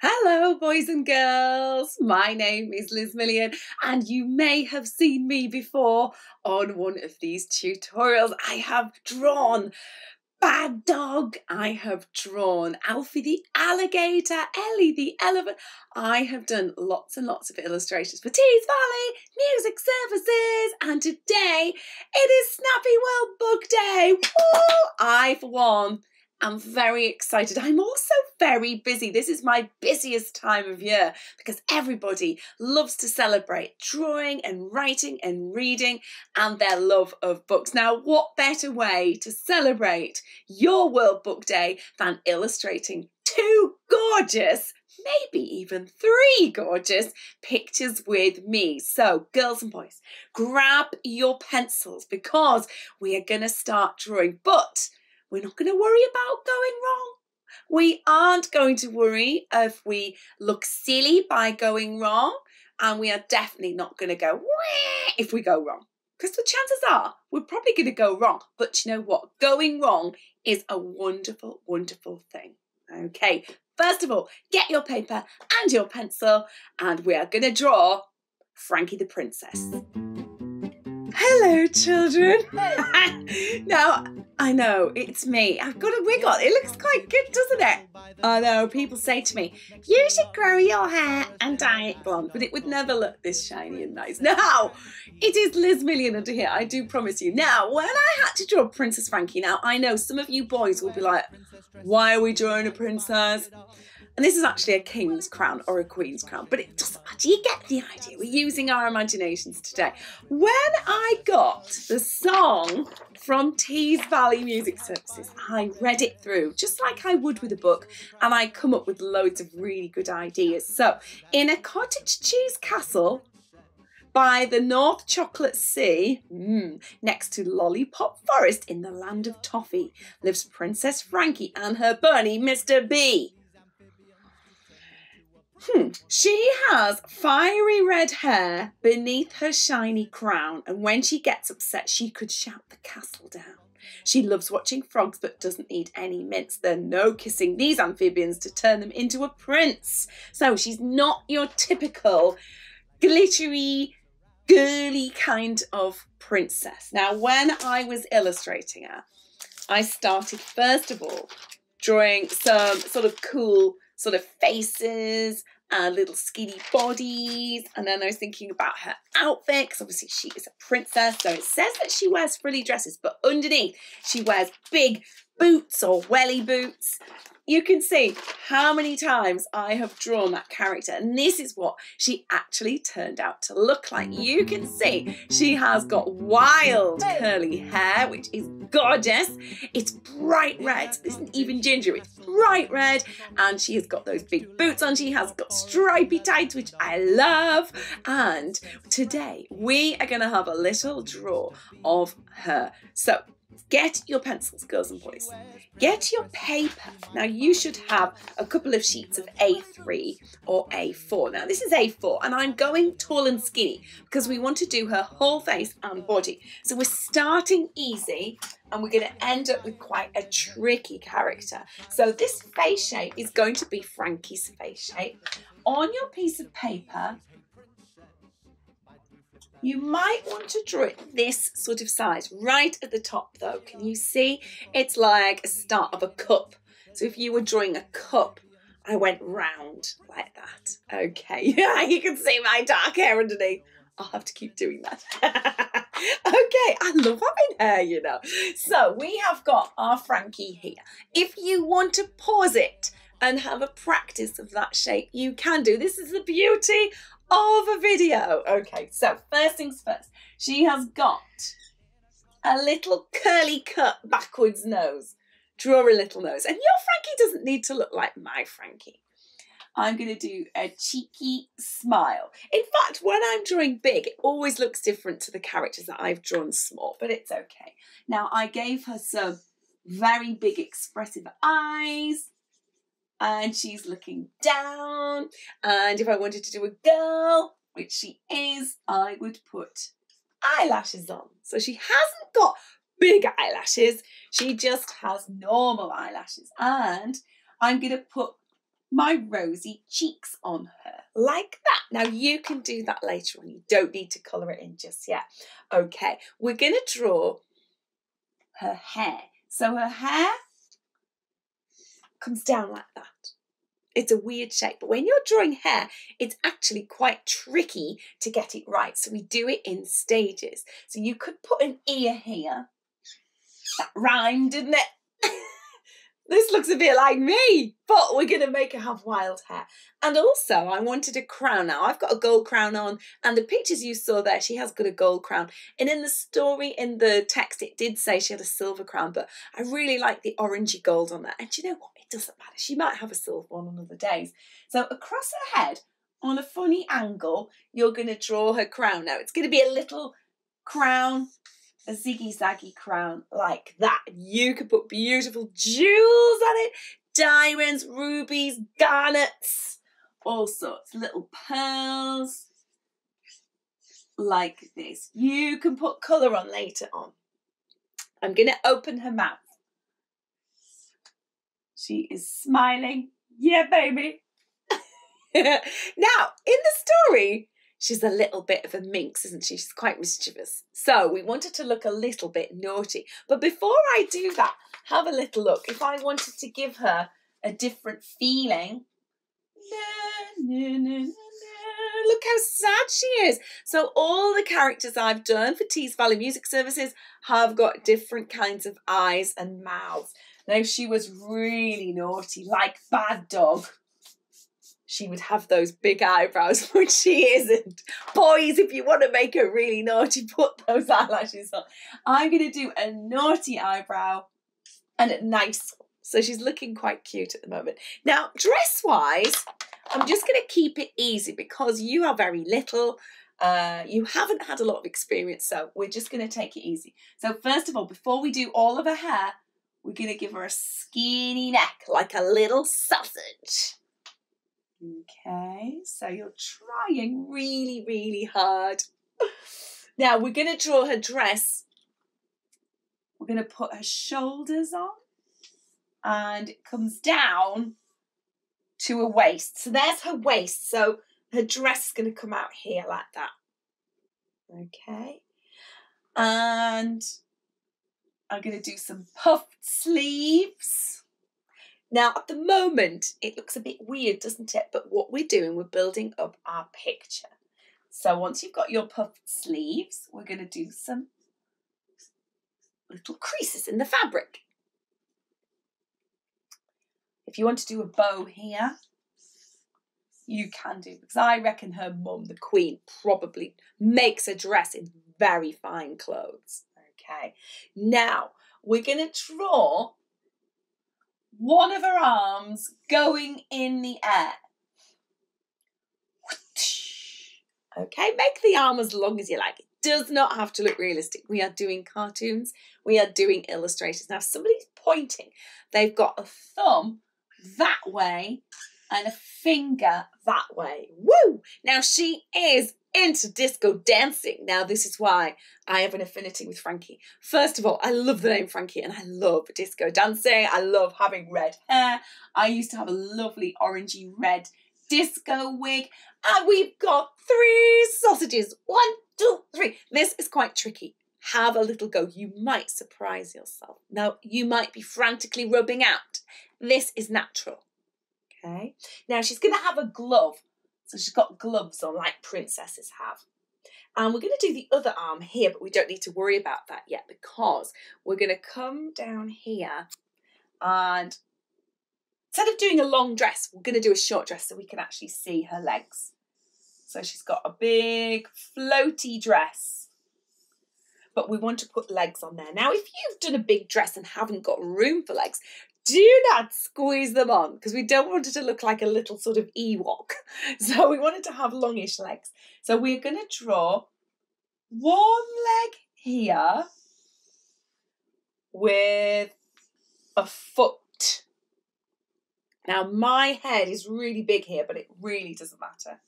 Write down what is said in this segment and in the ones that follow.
Hello, boys and girls. My name is Liz Million, and you may have seen me before on one of these tutorials. I have drawn Bad Dog. I have drawn Alfie the alligator, Ellie the elephant. I have done lots and lots of illustrations for Tees Valley Music Services, and today it is Snappy World Book Day. Woo! I, for one, I'm very excited. I'm also very busy. This is my busiest time of year because everybody loves to celebrate drawing and writing and reading and their love of books. Now, what better way to celebrate your World Book Day than illustrating two gorgeous maybe even three gorgeous pictures with me. So, girls and boys, grab your pencils because we are going to start drawing. But we're not going to worry about going wrong. We aren't going to worry if we look silly by going wrong, and we are definitely not going to go if we go wrong. Because the chances are we're probably going to go wrong. But you know what? Going wrong is a wonderful, wonderful thing. Okay, first of all, get your paper and your pencil, and we are going to draw Frankie the Princess. Hello, children. now, I know, it's me. I've got a wig on. It looks quite good, doesn't it? I know, people say to me, you should grow your hair and dye it blonde, but it would never look this shiny and nice. Now, it is Liz Million under here, I do promise you. Now, when I had to draw Princess Frankie, now I know some of you boys will be like, why are we drawing a princess? And this is actually a king's crown or a queen's crown, but it doesn't matter. You get the idea. We're using our imaginations today. When I got the song from Tees Valley Music Services, I read it through just like I would with a book, and I come up with loads of really good ideas. So, in a cottage cheese castle, by the North Chocolate Sea, mm, next to Lollipop Forest in the land of toffee, lives Princess Frankie and her bunny, Mr. B. Hmm. She has fiery red hair beneath her shiny crown, and when she gets upset, she could shout the castle down. She loves watching frogs but doesn't need any mints. There's no kissing these amphibians to turn them into a prince. So she's not your typical glittery, girly kind of princess. Now, when I was illustrating her, I started first of all drawing some sort of cool sort of faces and little skinny bodies. And then I was thinking about her outfit, because obviously she is a princess. So it says that she wears frilly dresses, but underneath she wears big boots or welly boots you can see how many times I have drawn that character and this is what she actually turned out to look like. You can see she has got wild curly hair which is gorgeous. It's bright red, it isn't even ginger, it's bright red and she has got those big boots on. She has got stripy tights which I love and today we are going to have a little draw of her. So Get your pencils, girls and boys. Get your paper. Now, you should have a couple of sheets of A3 or A4. Now, this is A4, and I'm going tall and skinny because we want to do her whole face and body. So we're starting easy, and we're going to end up with quite a tricky character. So this face shape is going to be Frankie's face shape. On your piece of paper, you might want to draw it this sort of size, right at the top though. Can you see? It's like a start of a cup. So if you were drawing a cup, I went round like that. Okay, yeah, you can see my dark hair underneath. I'll have to keep doing that. okay, I love having hair, you know. So we have got our Frankie here. If you want to pause it and have a practice of that shape, you can do. This is the beauty of a video. Okay, so first things first, she has got a little curly cut backwards nose. Draw a little nose. And your Frankie doesn't need to look like my Frankie. I'm going to do a cheeky smile. In fact, when I'm drawing big, it always looks different to the characters that I've drawn small, but it's okay. Now, I gave her some very big expressive eyes and she's looking down. And if I wanted to do a girl, which she is, I would put eyelashes on. So she hasn't got big eyelashes, she just has normal eyelashes. And I'm going to put my rosy cheeks on her like that. Now you can do that later on. You don't need to colour it in just yet. Okay, we're going to draw her hair. So her hair comes down like that. It's a weird shape, but when you're drawing hair, it's actually quite tricky to get it right. So we do it in stages. So you could put an ear here. That rhymed, didn't it? This looks a bit like me, but we're going to make her have wild hair. And also, I wanted a crown now. I've got a gold crown on, and the pictures you saw there, she has got a gold crown. And in the story, in the text, it did say she had a silver crown, but I really like the orangey gold on that. And you know what? It doesn't matter. She might have a silver one on other days. So across her head, on a funny angle, you're going to draw her crown. Now, it's going to be a little crown a ziggy zaggy crown like that. You could put beautiful jewels on it, diamonds, rubies, garnets, all sorts, little pearls like this. You can put colour on later on. I'm going to open her mouth. She is smiling. Yeah, baby. now, in the story, she's a little bit of a minx, isn't she? She's quite mischievous. So we wanted to look a little bit naughty. But before I do that, have a little look. If I wanted to give her a different feeling, look how sad she is. So all the characters I've done for Tees Valley Music Services have got different kinds of eyes and mouths. Now she was really naughty, like Bad Dog she would have those big eyebrows, but she isn't. Boys, if you want to make her really naughty, put those eyelashes on. I'm going to do a naughty eyebrow and a nice. So she's looking quite cute at the moment. Now, dress wise, I'm just going to keep it easy because you are very little. Uh, you haven't had a lot of experience, so we're just going to take it easy. So, first of all, before we do all of her hair, we're going to give her a skinny neck like a little sausage. Okay, so you're trying really, really hard. Now we're going to draw her dress. We're going to put her shoulders on and it comes down to a waist. So there's her waist. So her dress is going to come out here like that. Okay. And I'm going to do some puffed sleeves. Now, at the moment, it looks a bit weird, doesn't it? But what we're doing, we're building up our picture. So once you've got your puffed sleeves, we're going to do some little creases in the fabric. If you want to do a bow here, you can do because I reckon her mum, the queen, probably makes a dress in very fine clothes. Okay, now we're going to draw one of her arms going in the air. Okay, make the arm as long as you like. It does not have to look realistic. We are doing cartoons, we are doing illustrators. Now, somebody's pointing, they've got a thumb that way and a finger that way. Woo! Now, she is into disco dancing. Now, this is why I have an affinity with Frankie. First of all, I love the name Frankie and I love disco dancing. I love having red hair. I used to have a lovely orangey red disco wig. And we've got three sausages. One, two, three. This is quite tricky. Have a little go. You might surprise yourself. Now, you might be frantically rubbing out. This is natural. Okay. Now, she's going to have a glove so she's got gloves on like princesses have. And we're going to do the other arm here, but we don't need to worry about that yet because we're going to come down here and instead of doing a long dress, we're going to do a short dress so we can actually see her legs. So she's got a big floaty dress, but we want to put legs on there. Now, if you've done a big dress and haven't got room for legs, do not squeeze them on because we don't want it to look like a little sort of Ewok. So we want it to have longish legs. So we're going to draw one leg here with a foot. Now my head is really big here, but it really doesn't matter.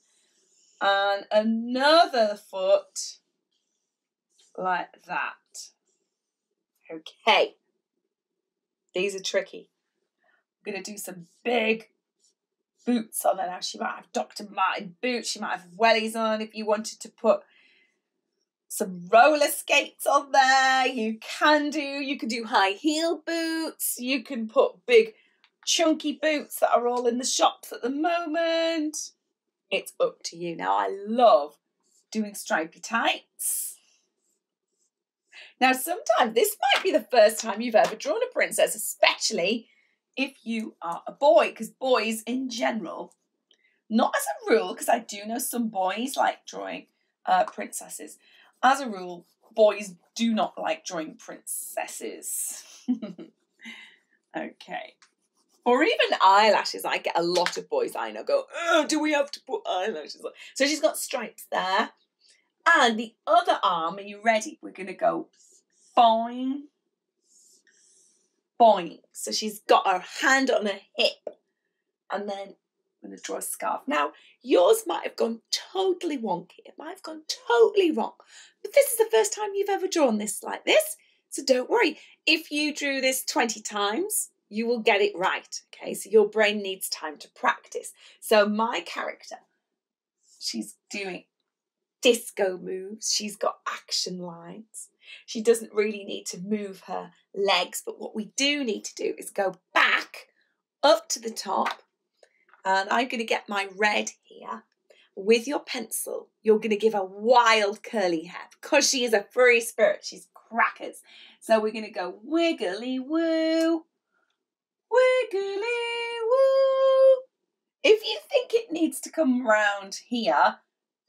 And another foot like that. Okay. These are tricky. I'm going to do some big boots on her now. She might have Dr. Martin boots, she might have wellies on if you wanted to put some roller skates on there. You can do, you can do high heel boots, you can put big chunky boots that are all in the shops at the moment. It's up to you. Now, I love doing stripy tights. Now, sometimes this might be the first time you've ever drawn a princess, especially if you are a boy, because boys in general, not as a rule, because I do know some boys like drawing uh, princesses. As a rule, boys do not like drawing princesses. okay. Or even eyelashes. I get a lot of boys I know go, oh, do we have to put eyelashes on? So she's got stripes there. And the other arm, are you ready? We're going to go boing, So she's got her hand on her hip. And then I'm going to draw a scarf. Now, yours might have gone totally wonky. It might have gone totally wrong. But this is the first time you've ever drawn this like this. So don't worry. If you drew this 20 times, you will get it right. Okay, so your brain needs time to practice. So my character, she's doing disco moves, she's got action lines. She doesn't really need to move her legs, but what we do need to do is go back up to the top. And I'm going to get my red here. With your pencil, you're going to give her wild curly hair because she is a free spirit. She's crackers. So we're going to go wiggly woo, wiggly woo. If you think it needs to come round here,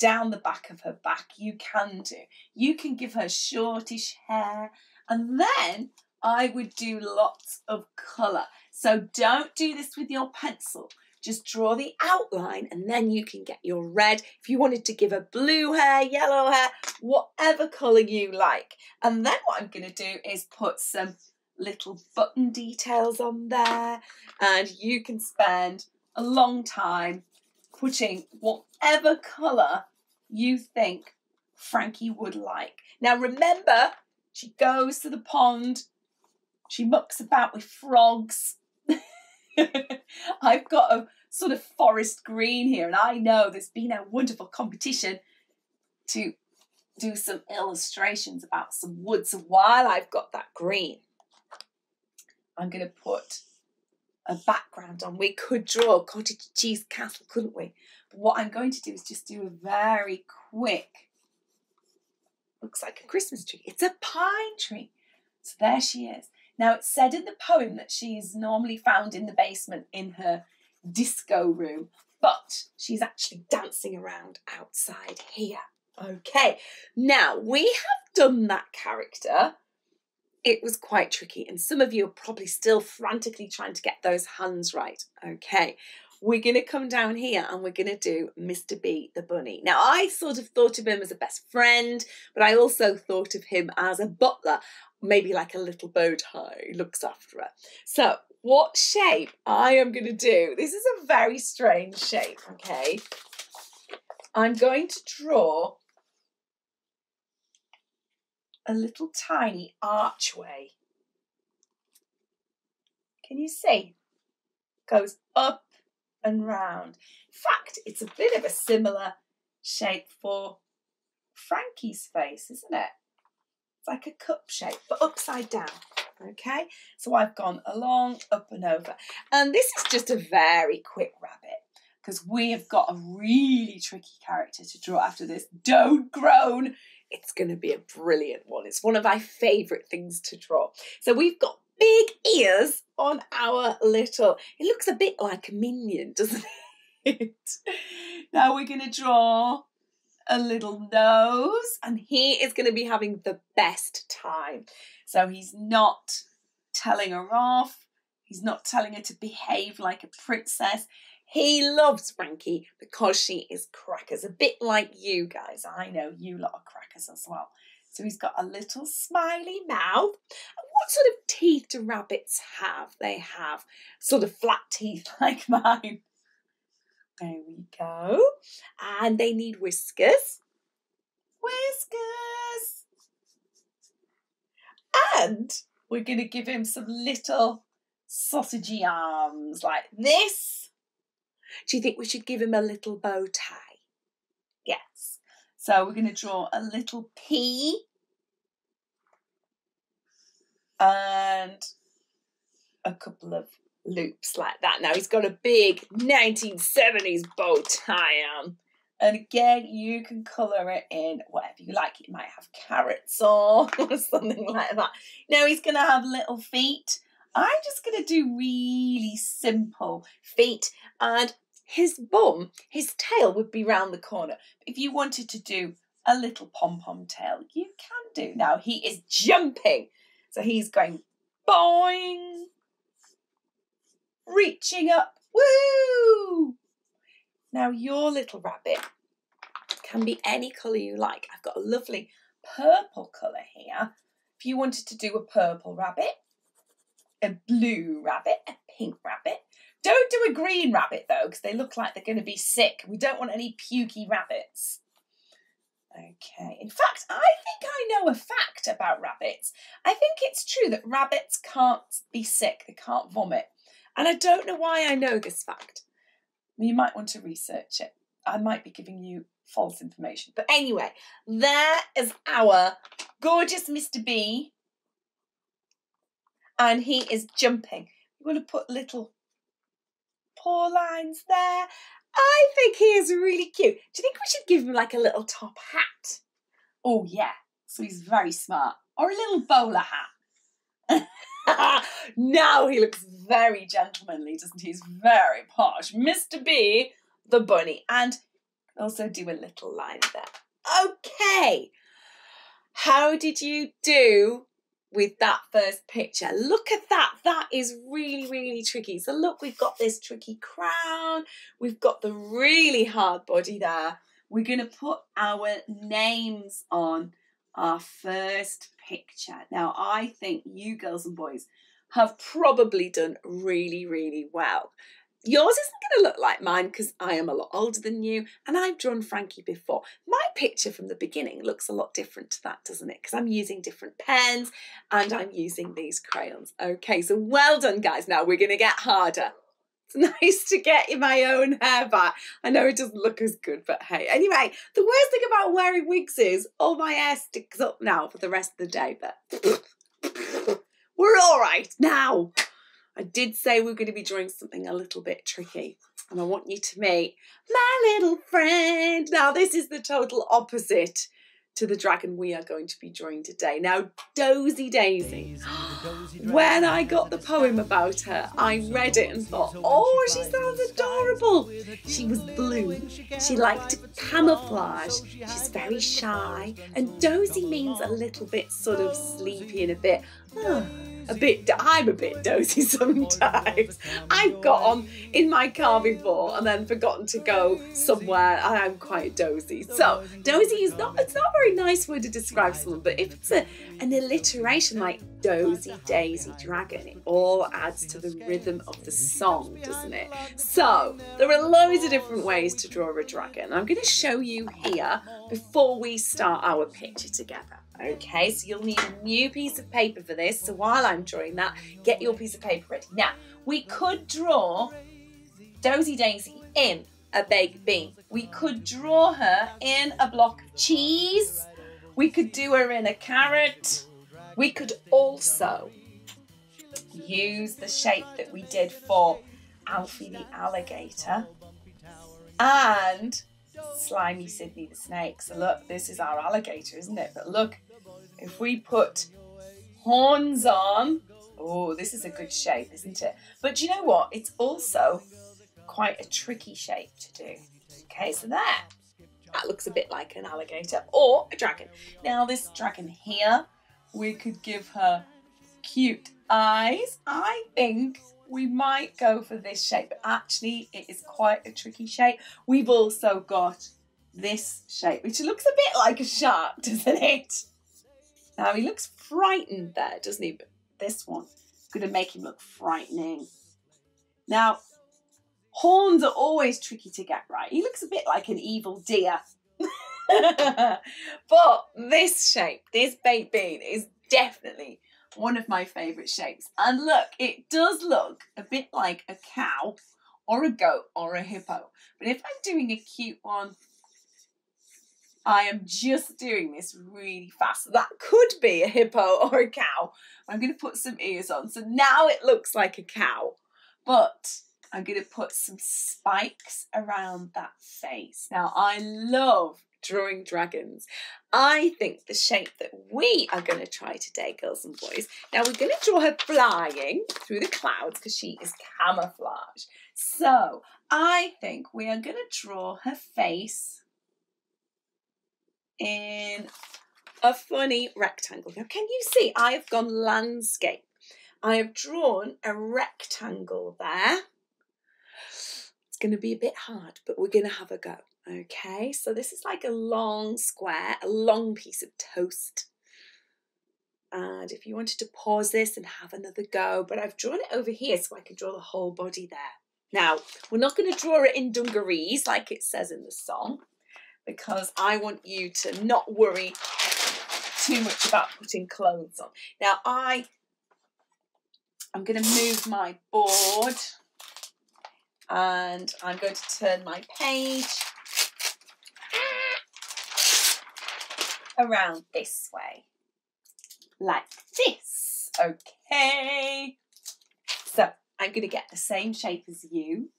down the back of her back, you can do. You can give her shortish hair, and then I would do lots of colour. So don't do this with your pencil. Just draw the outline and then you can get your red. If you wanted to give her blue hair, yellow hair, whatever colour you like. And then what I'm going to do is put some little button details on there and you can spend a long time putting whatever colour you think Frankie would like. Now remember, she goes to the pond, she mucks about with frogs. I've got a sort of forest green here, and I know there's been a wonderful competition to do some illustrations about some wood. So while I've got that green, I'm going to put a background on. We could draw a cottage cheese castle, couldn't we? But what I'm going to do is just do a very quick, looks like a Christmas tree. It's a pine tree. So there she is. Now it's said in the poem that she's normally found in the basement in her disco room, but she's actually dancing around outside here. Okay, now we have done that character it was quite tricky, and some of you are probably still frantically trying to get those hands right. Okay, we're going to come down here and we're going to do Mr. B the bunny. Now, I sort of thought of him as a best friend, but I also thought of him as a butler, maybe like a little bow tie, looks after her. So, what shape I am going to do, this is a very strange shape, okay? I'm going to draw a little tiny archway. Can you see? Goes up and round. In fact, it's a bit of a similar shape for Frankie's face, isn't it? It's like a cup shape, but upside down. Okay, so I've gone along, up and over. And this is just a very quick rabbit because we have got a really tricky character to draw after this. Don't groan it's going to be a brilliant one. It's one of my favourite things to draw. So we've got big ears on our little, it looks a bit like a minion, doesn't it? now we're going to draw a little nose and he is going to be having the best time. So he's not telling her off. He's not telling her to behave like a princess. He loves Frankie because she is crackers, a bit like you guys. I know you lot are crackers as well. So he's got a little smiley mouth. what sort of teeth do rabbits have? They have sort of flat teeth like mine. There we go. And they need whiskers. Whiskers. And we're going to give him some little sausagey arms like this Do you think we should give him a little bow tie? Yes. So we're going to draw a little P and a couple of loops like that. Now he's got a big 1970s bow tie on. And again, you can colour it in whatever you like. It might have carrots or, or something like that. Now he's going to have little feet. I'm just going to do really simple feet. And his bum, his tail would be round the corner. If you wanted to do a little pom-pom tail, you can do. Now he is jumping. So he's going boing, reaching up. Woo! Now, your little rabbit can be any colour you like. I've got a lovely purple colour here. If you wanted to do a purple rabbit, a blue rabbit, a pink rabbit. Don't do a green rabbit though, because they look like they're going to be sick. We don't want any pukey rabbits. Okay, in fact, I think I know a fact about rabbits. I think it's true that rabbits can't be sick, they can't vomit. And I don't know why I know this fact. You might want to research it. I might be giving you false information. But anyway, there is our gorgeous Mr. B. And he is jumping. We're going to put little paw lines there. I think he is really cute. Do you think we should give him like a little top hat? Oh, yeah. So he's very smart. Or a little bowler hat. now he looks very gentlemanly, doesn't he? He's very posh. Mr. B, the bunny. And also do a little line there. Okay. How did you do with that first picture? Look at that. That is really, really tricky. So look, we've got this tricky crown. We've got the really hard body there. We're going to put our names on our first picture. Now, I think you girls and boys have probably done really, really well. Yours isn't going to look like mine because I am a lot older than you and I've drawn Frankie before. My picture from the beginning looks a lot different to that, doesn't it? Because I'm using different pens and I'm using these crayons. Okay, so well done, guys. Now we're going to get harder. It's nice to get my own hair back. I know it doesn't look as good, but hey. Anyway, the worst thing about wearing wigs is all my hair sticks up now for the rest of the day, but we're all right now. I did say we are going to be drawing something a little bit tricky. And I want you to meet my little friend. Now, this is the total opposite to the dragon we are going to be drawing today. Now, Dozy Daisy. when I got the poem about her, I read it and thought, oh, she sounds adorable. She was blue. She liked camouflage. She's very shy. And dozy means a little bit sort of sleepy and a bit, a bit, I'm a bit dozy sometimes. I've got on in my car before and then forgotten to go somewhere and I'm quite dozy. So dozy is not, it's not a very nice word to describe someone, but if it's a, an alliteration like dozy, daisy, dragon, it all adds to the rhythm of the song, doesn't it? So there are loads of different ways to draw a dragon. I'm going to show you here before we start our picture together. Okay, so you'll need a new piece of paper for this. So while I'm drawing that, get your piece of paper ready. Now, we could draw Dozy Daisy in a baked bean. We could draw her in a block of cheese. We could do her in a carrot. We could also use the shape that we did for Alfie the alligator and slimy Sydney the snake. So look, this is our alligator, isn't it? But look, if we put horns on, oh, this is a good shape, isn't it? But you know what? It's also quite a tricky shape to do. Okay, so that that looks a bit like an alligator or a dragon. Now this dragon here, we could give her cute eyes. I think we might go for this shape, but actually it is quite a tricky shape. We've also got this shape, which looks a bit like a shark, doesn't it? Now he looks frightened there, doesn't he? But this one going to make him look frightening. Now, horns are always tricky to get right. He looks a bit like an evil deer. but this shape, this baked bean, is definitely one of my favourite shapes. And look, it does look a bit like a cow or a goat or a hippo. But if I'm doing a cute one, I am just doing this really fast. That could be a hippo or a cow. I'm going to put some ears on. So now it looks like a cow, but I'm going to put some spikes around that face. Now, I love drawing dragons. I think the shape that we are going to try today, girls and boys, now we're going to draw her flying through the clouds because she is camouflage. So I think we are going to draw her face in a funny rectangle. Now, can you see I have gone landscape? I have drawn a rectangle there. It's going to be a bit hard, but we're going to have a go. Okay, so this is like a long square, a long piece of toast. And if you wanted to pause this and have another go, but I've drawn it over here so I can draw the whole body there. Now, we're not going to draw it in dungarees like it says in the song because I want you to not worry too much about putting clothes on. Now, I I'm going to move my board and I'm going to turn my page around this way, like this. Okay. So I'm going to get the same shape as you.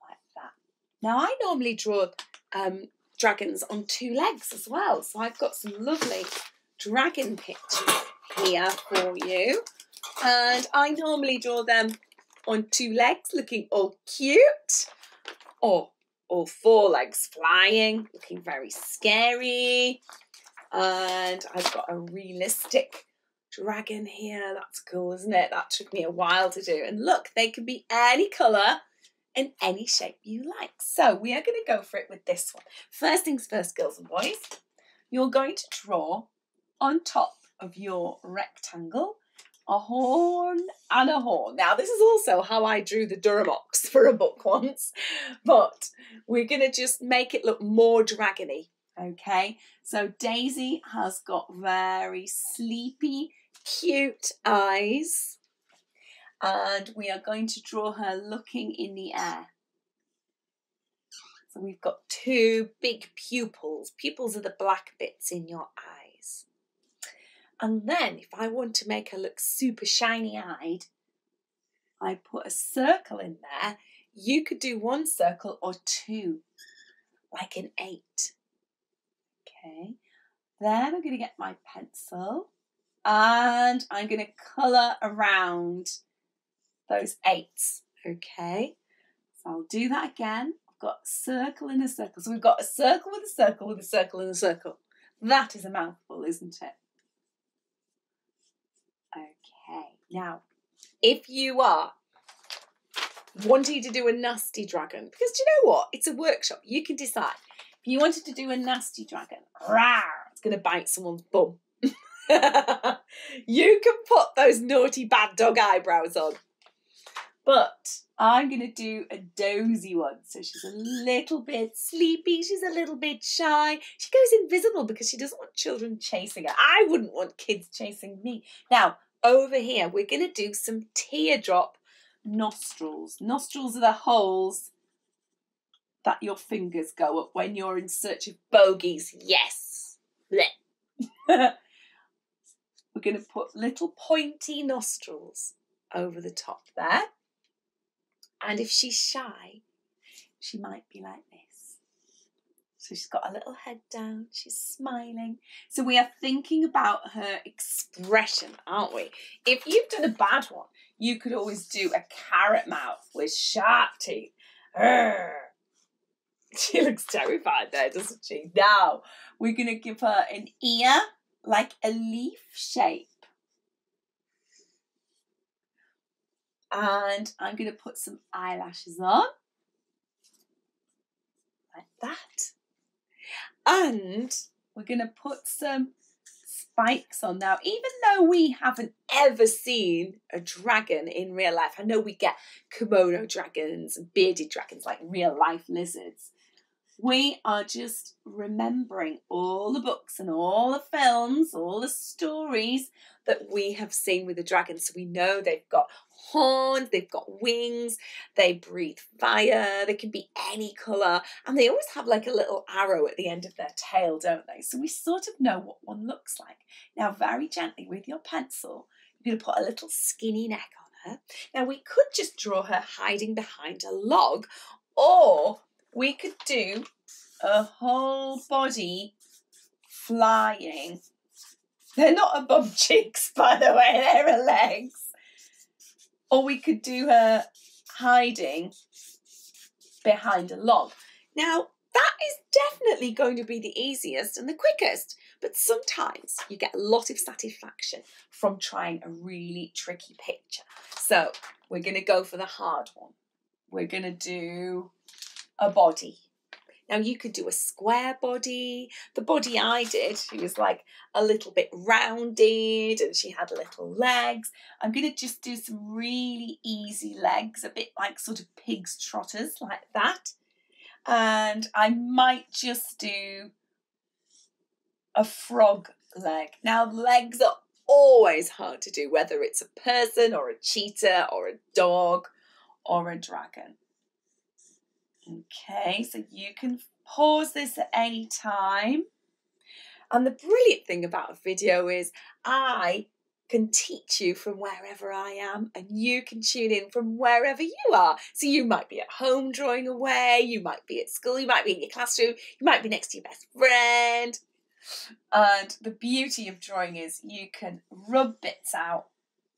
Like that. Now I normally draw um, dragons on two legs as well. So I've got some lovely dragon pictures here for you. And I normally draw them on two legs looking all cute or all four legs flying, looking very scary. And I've got a realistic dragon here. That's cool, isn't it? That took me a while to do. And look, they can be any colour and any shape you like. So we are going to go for it with this one. First things first, girls and boys, you're going to draw on top of your rectangle a horn and a horn. Now, this is also how I drew the Durham ox for a book once, but we're going to just make it look more dragony. Okay, so Daisy has got very sleepy, cute eyes, and we are going to draw her looking in the air. So we've got two big pupils. Pupils are the black bits in your eyes. And then if I want to make her look super shiny eyed, I put a circle in there. You could do one circle or two, like an eight. Okay. Then I'm going to get my pencil and I'm going to colour around those eights. Okay. So I'll do that again. I've got circle in a circle. So we've got a circle with a circle with a circle and a circle. That is a mouthful, isn't it? Okay, now, if you are wanting to do a nasty dragon, because do you know what? It's a workshop. You can decide. If you wanted to do a nasty dragon, rawr, it's going to bite someone's bum. you can put those naughty bad dog eyebrows on. But I'm going to do a dozy one. So she's a little bit sleepy. She's a little bit shy. She goes invisible because she doesn't want children chasing her. I wouldn't want kids chasing me. Now, over here, we're going to do some teardrop nostrils. Nostrils are the holes that your fingers go up when you're in search of bogies. Yes. we're going to put little pointy nostrils over the top there. And if she's shy, she might be like this. So she's got a little head down, she's smiling. So we are thinking about her expression, aren't we? If you've done a bad one, you could always do a carrot mouth with sharp teeth. Urgh. She looks terrified there, doesn't she? Now we're going to give her an ear like a leaf shape. And I'm going to put some eyelashes on. Like that. And we're going to put some spikes on now. Even though we haven't ever seen a dragon in real life, I know we get Komodo dragons bearded dragons like real life lizards. We are just remembering all the books and all the films, all the stories that we have seen with the dragons. So we know they've got horns, they've got wings, they breathe fire, they can be any colour, and they always have like a little arrow at the end of their tail, don't they? So we sort of know what one looks like. Now, very gently with your pencil, you're going to put a little skinny neck on her. Now, we could just draw her hiding behind a log, or we could do a whole body flying. They're not a bum cheeks, by the way, they're her legs. Or we could do her hiding behind a log. Now, that is definitely going to be the easiest and the quickest, but sometimes you get a lot of satisfaction from trying a really tricky picture. So, we're going to go for the hard one. We're going to do a body. Now you could do a square body. The body I did, she was like a little bit rounded and she had little legs. I'm going to just do some really easy legs, a bit like sort of pig's trotters like that. And I might just do a frog leg. Now legs are always hard to do, whether it's a person or a cheetah or a dog or a dragon. Okay, so you can pause this at any time. And the brilliant thing about a video is I can teach you from wherever I am, and you can tune in from wherever you are. So you might be at home drawing away, you might be at school, you might be in your classroom, you might be next to your best friend. And the beauty of drawing is you can rub bits out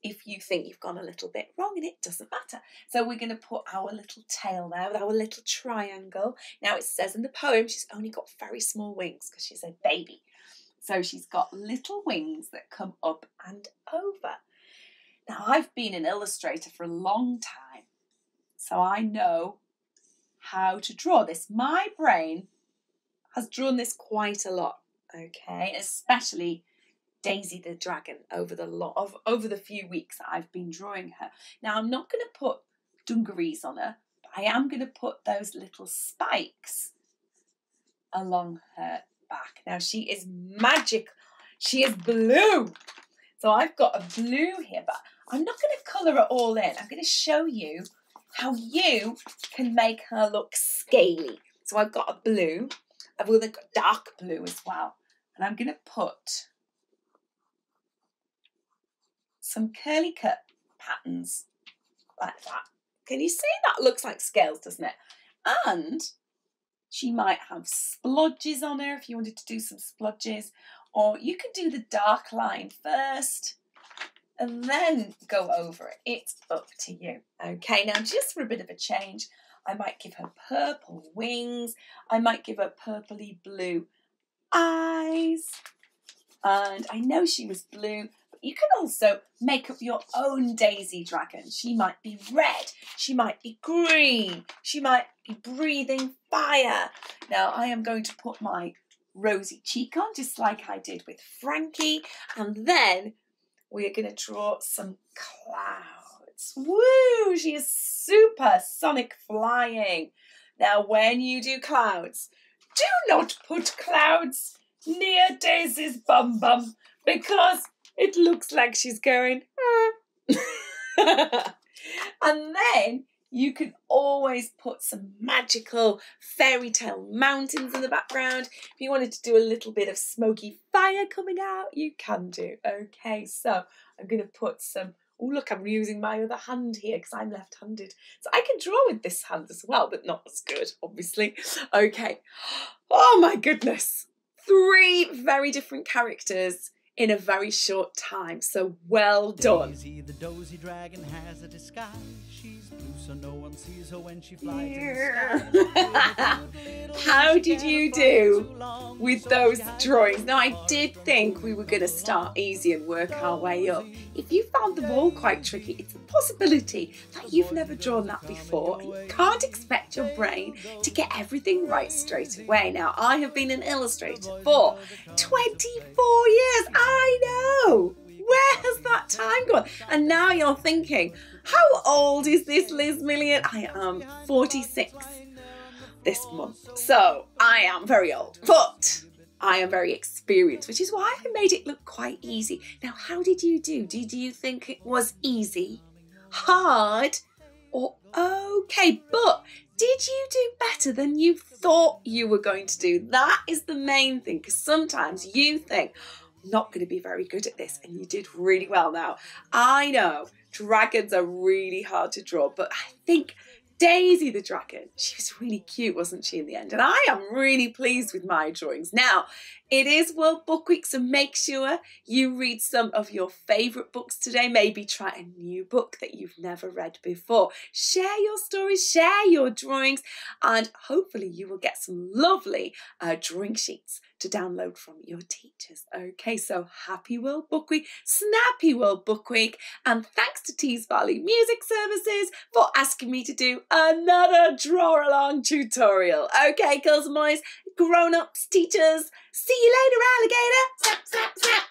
if you think you've gone a little bit wrong and it doesn't matter. So we're going to put our little tail there with our little triangle. Now it says in the poem she's only got very small wings because she's a baby. So she's got little wings that come up and over. Now I've been an illustrator for a long time, so I know how to draw this. My brain has drawn this quite a lot, okay, especially Daisy the dragon over the lot of over the few weeks that I've been drawing her. Now I'm not going to put dungarees on her, but I am going to put those little spikes along her back. Now she is magic. She is blue. So I've got a blue here, but I'm not going to colour it all in. I'm going to show you how you can make her look scaly. So I've got a blue. I've got dark blue as well. And I'm going to put some curly cut patterns like that. Can you see that looks like scales, doesn't it? And she might have splodges on her if you wanted to do some splodges, or you could do the dark line first and then go over it. It's up to you. Okay, now just for a bit of a change, I might give her purple wings, I might give her purpley blue eyes, and I know she was blue, you can also make up your own Daisy Dragon. She might be red, she might be green, she might be breathing fire. Now, I am going to put my rosy cheek on, just like I did with Frankie, and then we are going to draw some clouds. Woo! She is super sonic flying. Now, when you do clouds, do not put clouds near Daisy's bum bum because it looks like she's going, ah. and then you can always put some magical fairy tale mountains in the background. If you wanted to do a little bit of smoky fire coming out, you can do. Okay, so I'm going to put some. Oh, look, I'm using my other hand here because I'm left handed. So I can draw with this hand as well, but not as good, obviously. Okay. Oh my goodness. Three very different characters in a very short time. So well done. Daisy, the dozy dragon has a disguise. She's blue so no one sees her when she flies yeah. How did you do with those drawings? Now I did think we were going to start easy and work our way up. If you found them all quite tricky, it's a possibility that you've never drawn that before and you can't expect your brain to get everything right straight away. Now I have been an illustrator for 24 years. I know. Where has that time gone? And now you're thinking, how old is this Liz Million? I am 46 this month. So I am very old. But I am very experienced, which is why I made it look quite easy. Now, how did you do? Did you think it was easy, hard, or okay? But did you do better than you thought you were going to do? That is the main thing because sometimes you think, not going to be very good at this, and you did really well. Now, I know dragons are really hard to draw, but I think Daisy the dragon. She was really cute, wasn't she, in the end? And I am really pleased with my drawings. Now, it is World Book Week, so make sure you read some of your favourite books today. Maybe try a new book that you've never read before. Share your stories, share your drawings, and hopefully you will get some lovely uh, drawing sheets to download from your teachers. Okay, so happy World Book Week, snappy World Book Week, and thanks to Tees Valley Music Services for asking me to do another draw along tutorial. Okay, girls and boys, grown ups, teachers. See you later, alligator. Snap, snap, snap.